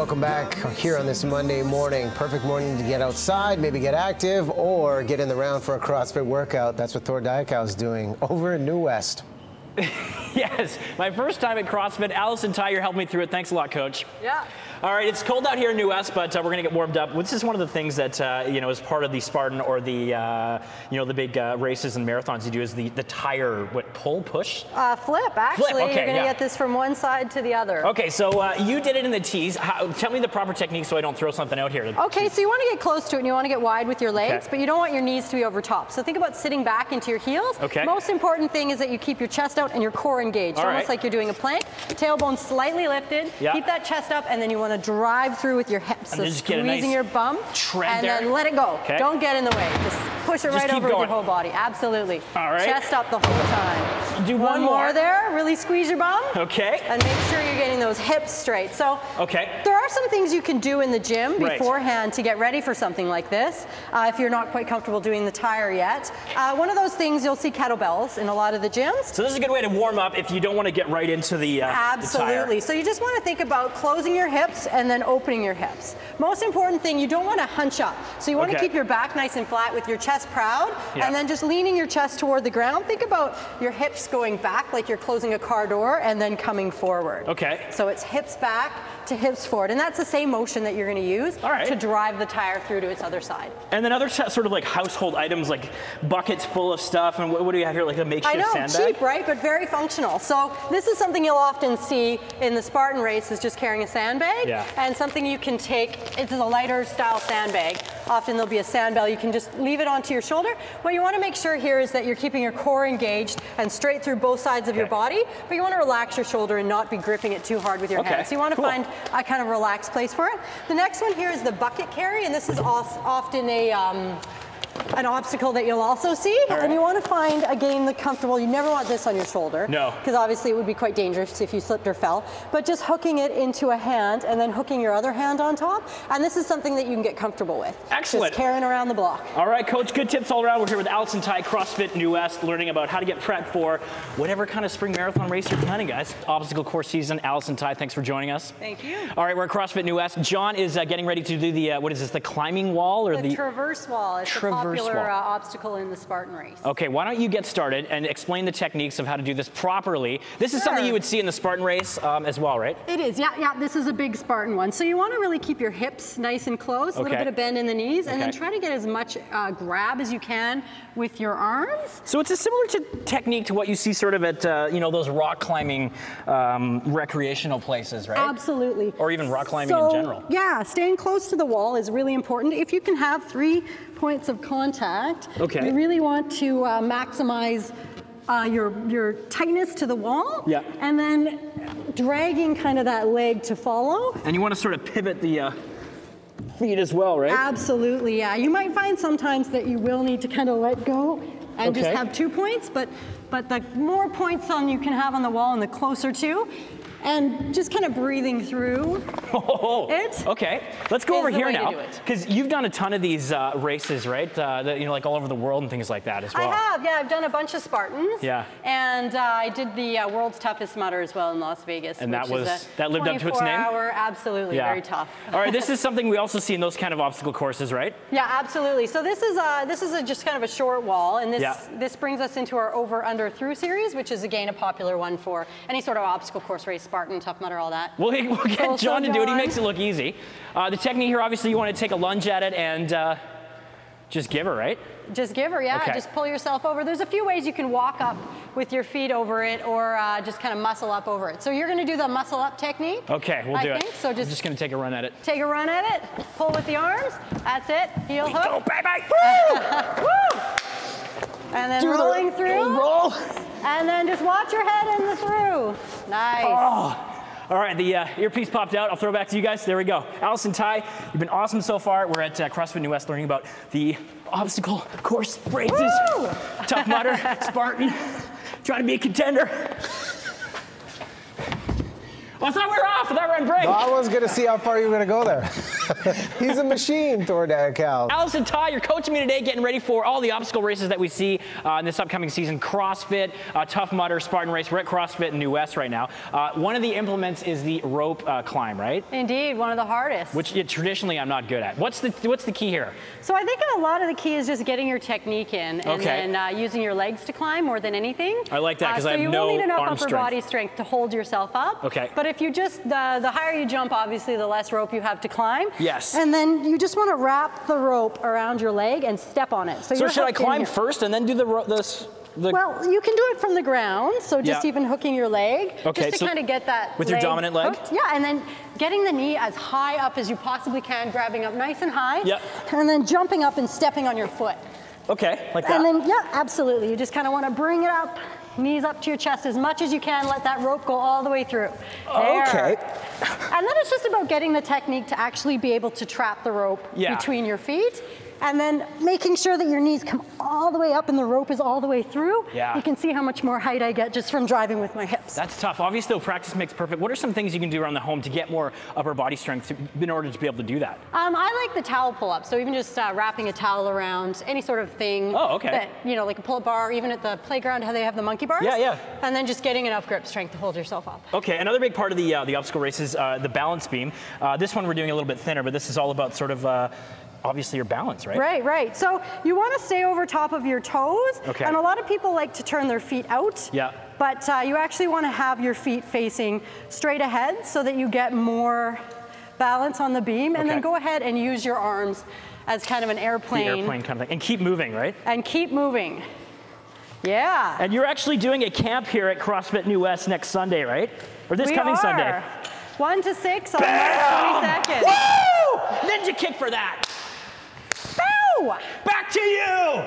Welcome back here on this Monday morning. Perfect morning to get outside, maybe get active, or get in the round for a CrossFit workout. That's what Thor Diakow is doing over in New West. yes, my first time at CrossFit. Allison Tyre helped me through it. Thanks a lot, Coach. Yeah. All right, it's cold out here in New West, but uh, we're going to get warmed up. This is one of the things that uh, you know is part of the Spartan or the uh, you know the big uh, races and marathons you do is the the tire what pull push. Uh, flip. Actually, Flip, okay, you're going to yeah. get this from one side to the other. Okay, so uh, you did it in the tees. How, tell me the proper technique so I don't throw something out here. Okay, so you want to get close to it and you want to get wide with your legs, Okay. but you don't want your knees to be over top. So think about sitting back into your heels. Okay. Most important thing is that you keep your chest out and your core engaged, All almost right. like you're doing a plank. Tailbone slightly lifted. Yeah. Keep that chest up, and then you want to drive through with your hips. So then just get a squeezing nice your bum, and there. then let it go. Okay. Don't get in the way. Just push it Just right over with your whole body. Absolutely. All right. Chest up the whole time. Do one more more. there. Really squeeze your bum. Okay. And make sure you're getting those hips straight. So Okay. there are some things you can do in the gym Right. beforehand to get ready for something like this. Uh, if you're not quite comfortable doing the tire yet, uh, one of those things you'll see kettlebells in a lot of the gyms. So this is a good way to warm up if you don't want to get right into the, uh, the tire. Absolutely. So you just want to think about closing your hips and then opening your hips. Most important thing, you don't want to hunch up. So you want Okay. to keep your back nice and flat with your chest proud Yeah. and then just leaning your chest toward the ground. Think about your hips going back like you're closing a car door and then coming forward. Okay. So it's hips back to hips forward. And that's the same motion that you're going to use right. to drive the tire through to its other side. And then other sort of like household items like buckets full of stuff. And what, what do you have here? Like a makeshift I know, sandbag? cheap, right? But very functional. So this is something you'll often see in the Spartan race is just carrying a sandbag. Yeah. And something you can take, it's a lighter style sandbag. Often there'll be a sandbell. You can just leave it onto your shoulder. What you want to make sure here is that you're keeping your core engaged and straight through both sides of your body, but you want to relax your shoulder and not be gripping it too hard with your Okay, hands. So you want to cool. find a kind of relaxed place for it. The next one here is the bucket carry, and this is often a um, an obstacle that you'll also see. right. And you want to find again the comfortable. You never want this on your shoulder. No. Because obviously it would be quite dangerous if you slipped or fell. But just hooking it into a hand and then hooking your other hand on top. And this is something that you can get comfortable with. Excellent. Just carrying around the block. All right, Coach, good tips all around. We're here with Allison Ty, CrossFit New West, learning about how to get prepped for whatever kind of spring marathon race you're planning, guys. Obstacle course season. Allison Ty, thanks for joining us. Thank you. All right, we're at CrossFit New West. John is uh, getting ready to do the, uh, what is this, the climbing wall or The, the. traverse wall is Traverse uh, obstacle in the Spartan race. Okay, why don't you get started and explain the techniques of how to do this properly? This is something you would see in the Spartan race um, as well, right? It is, yeah, yeah. This is a big Spartan one. So you want to really keep your hips nice and close, a little bit of bend in the knees, and then try to get as much uh, grab as you can with your arms. So it's a similar to technique to what you see sort of at uh, you know those rock climbing um, recreational places, right? Absolutely. Or even rock climbing in general. Yeah, staying close to the wall is really important. If you can have three points of contact, Okay. you really want to uh, maximize uh, your your tightness to the wall. Yeah. And then dragging kind of that leg to follow. And you want to sort of pivot the uh, feet as well, right? Absolutely, yeah. You might find sometimes that you will need to kind of let go and just have two points, but but the more points on you can have on the wall and the closer to, and just kind of breathing through. Oh, It okay. Let's go over here now, because you've done a ton of these uh, races, right? Uh, that, you know, like all over the world and things like that as well. I have, yeah. I've done a bunch of Spartans. Yeah. And uh, I did the uh, world's toughest Mudder as well in Las Vegas. And that was- that lived up to its name? 24-hour, absolutely, Yeah. very tough. all right, this is something we also see in those kind of obstacle courses, right? Yeah, absolutely. So this is uh, this is a, just kind of a short wall, and this Yeah. this brings us into our over under through series, which is again a popular one for any sort of obstacle course race, Spartan, Tough Mudder, all that. We'll, we'll get So- so John to do it. He makes it look easy. Uh, the technique here, obviously, you want to take a lunge at it and uh, just give her, right? Just give her, yeah. Okay. Just pull yourself over. There's a few ways you can walk up with your feet over it, or uh, just kind of muscle up over it. So you're going to do the muscle up technique. Okay, we'll I do think. it. So I'm just just going to take a run at it. take a run at it. Pull with the arms. That's it. Heel hook. Go, baby! Woo! Woo! And then Do the rolling through. Roll. And then just watch your head in the through. Nice. Oh. All right, the uh, earpiece popped out. I'll throw it back to you guys. There we go. Allison Ty, you've been awesome so far. We're at uh, CrossFit New West learning about the obstacle course races. Woo! Tough Mudder, Spartan, trying to be a contender. Oh, I thought we were off. I thought we were on break. I was going to see how far you were going to go there. He's a machine, Thor Diakow. Allison Ty, you're coaching me today, getting ready for all the obstacle races that we see uh, in this upcoming season. CrossFit, uh, Tough Mudder, Spartan Race. We're at CrossFit in New West right now. Uh, one of the implements is the rope uh, climb, right? Indeed, one of the hardest. Which yeah, traditionally I'm not good at. What's the what's the key here? So I think a lot of the key is just getting your technique in and Okay. then uh, using your legs to climb more than anything. I like that, 'cause uh, I so have you no will need enough upper strength. body strength to hold yourself up. Okay. But if you just the the higher you jump, obviously the less rope you have to climb. Yes. And then you just want to wrap the rope around your leg and step on it. So, So should I climb first and then do the ro- this? The, Well, you can do it from the ground, so just Yeah. even hooking your leg, Okay, just to so kind of get that with your dominant leg? hooked. Yeah, and then getting the knee as high up as you possibly can, grabbing up nice and high. Yep. And then jumping up and stepping on your foot. okay, like that. And then, yeah, absolutely. You just kind of want to bring it up, knees up to your chest as much as you can. Let that rope go all the way through. There. Okay. And then it's just about getting the technique to actually be able to trap the rope Yeah. between your feet. And then making sure that your knees come all the way up and the rope is all the way through. Yeah. You can see how much more height I get just from driving with my hips. That's tough. Obviously, though, practice makes perfect. What are some things you can do around the home to get more upper body strength to, in order to be able to do that? Um, I like the towel pull-up, so even just uh, wrapping a towel around any sort of thing. Oh, okay. That, you know, like a pull-up bar, even at the playground, how they have the monkey bars. Yeah, yeah. And then just getting enough grip strength to hold yourself up. Okay, another big part of the uh, the obstacle race is uh, the balance beam. Uh, this one we're doing a little bit thinner, but this is all about sort of uh, obviously your balance, right? Right, right. So you want to stay over top of your toes. Okay. And a lot of people like to turn their feet out. Yeah. But uh, you actually want to have your feet facing straight ahead so that you get more balance on the beam. And then go ahead and use your arms as kind of an airplane. The airplane. airplane kind of thing, and keep moving, right? And keep moving. Yeah. And you're actually doing a camp here at CrossFit New West next Sunday, right? Or this we coming are. Sunday. One to six on Bam! March 22nd. Woo! Ninja kick for that. Bow! Back to you.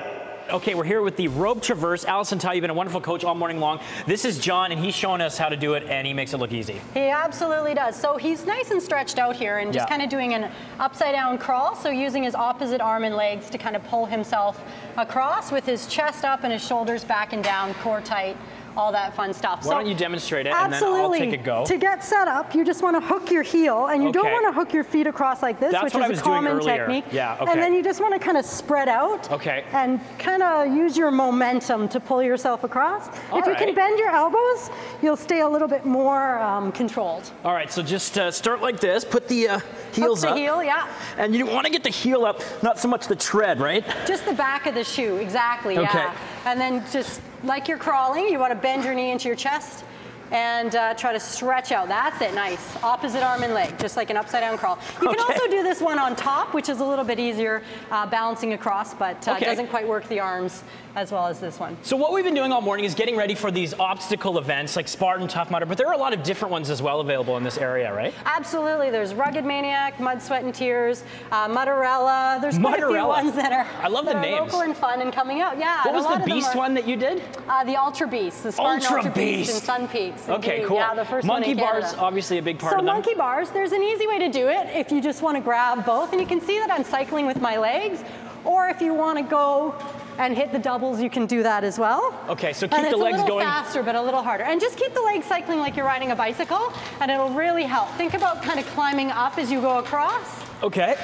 Okay, we're here with the rope traverse. Allison Ty, you've been a wonderful coach all morning long. This is John, and he's showing us how to do it, and he makes it look easy. He absolutely does. So he's nice and stretched out here and just Yeah. kind of doing an upside down crawl. So using his opposite arm and legs to kind of pull himself across with his chest up and his shoulders back and down, core tight, all that fun stuff. Why don't you demonstrate it, and then I'll absolutely. take a go. To get set up, you just want to hook your heel and you don't want to hook your feet across like this, That's which is a common technique. Yeah, okay. And then you just want to kind of spread out. Okay. And kind of use your momentum to pull yourself across. All if you can bend your elbows, you'll stay a little bit more um, controlled. All right, so just uh, start like this. Put the uh, heels Hook the up. heel, yeah. And you want to get the heel up, not so much the tread, right? Just the back of the shoe, exactly, Okay. yeah. And then just like you're crawling, you want to bend your knee into your chest and uh, try to stretch out. That's it, nice. Opposite arm and leg, just like an upside down crawl. You can also do this one on top, which is a little bit easier uh, balancing across, but uh, Okay. doesn't quite work the arms as well as this one. So what we've been doing all morning is getting ready for these obstacle events like Spartan, Tough Mudder, but there are a lot of different ones as well available in this area, right? Absolutely, there's Rugged Maniac, Mud, Sweat, and Tears, uh, Mudderella. There's quite a few ones that are, I love the names. local and fun and coming out. Yeah, What was the Beast are- one that you did? Uh, the Ultra Beast, the Spartan Ultra Ultra, Beast. Beast. and Sun Peaks. Okay, indeed. cool. Yeah, the first monkey one in bars, obviously a big part So of them. So monkey bars, there's an easy way to do it if you just want to grab both, and you can see that I'm cycling with my legs, or if you want to go and hit the doubles, you can do that as well. Okay, so keep the it's legs a little going. faster, but a little harder. And just keep the legs cycling like you're riding a bicycle, and it'll really help. Think about kind of climbing up as you go across. Okay.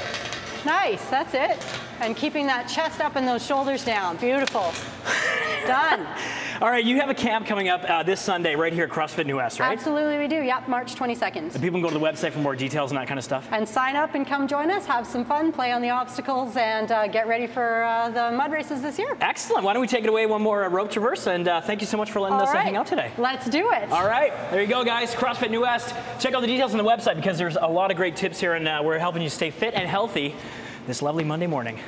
Nice, that's it. And keeping that chest up and those shoulders down. Beautiful. Done. All right, you have a camp coming up uh, this Sunday right here at CrossFit New West, right? Absolutely, we do. Yep, March 22nd. People can go to the website for more details and that kind of stuff. And sign up and come join us, have some fun, play on the obstacles, and uh, get ready for uh, the mud races this year. Excellent. Why don't we take it away one more uh, rope traverse? And uh, thank you so much for letting All us uh, right. hang out today. Let's do it. All right, there you go, guys. CrossFit New West. Check out the details on the website because there's a lot of great tips here, and uh, we're helping you stay fit and healthy this lovely Monday morning.